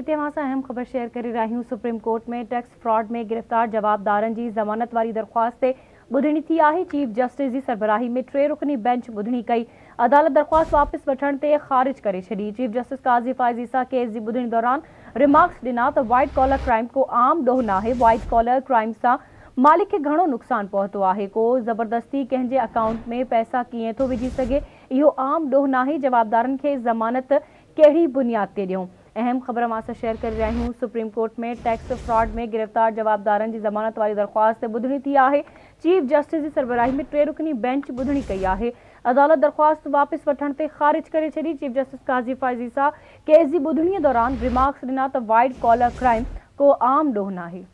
अवां सां अहम ख़बर शेयर कर रहिया हूँ। सुप्रीम कोर्ट में टैक्स फ्रॉड में गिरफ़्तार जवाबदारनि जी ज़मानत वारी दरख़्वास्त ते ॿुधणी थी आहे चीफ जस्टिस जी सरबराही में टे रुकनी बेंच ॿुधणी कई। अदालत दरख़्वास्त वापसि ते ख़ारिज करे छॾी। Chief justice Qazi Faez Isa case जी ॿुधणी दौरान रिमार्क्स ॾिना त वाइट कॉलर क्राइम को आम ॾोह नाहे। वाइट कॉलर क्राइम सां मालिक खे घणो नुक़सानु पहुतो आहे। को ज़बरदस्ती कंहिंजे अकाउंट में पैसा कीअं थो विझी सघे आम ॾोह नाहे। जवाबदारनि खे ज़मानत कहिड़ी बुनियाद ते ॾियूं? अहम ख़बर हम आपसे शेयर कर रही हूँ। सुप्रीम कोर्ट में टैक्स फ्रॉड में गिरफ़्तार जवाबदारनि की ज़मानत वाली दरख़्वास्त बुधनी थी आहे। चीफ जस्टिस की सरबराही में टे रुकनी बेंच ॿुधणी कई है अदालत दरख़्वास्त वापस वे ख़ारिज करे छॾी। Chief justice Qazi Faez case जी ॿुधणीअ दौरान रिमार्क्स ॾिना त वाइट कॉलर क्राइम को आम ॾोह नाहे।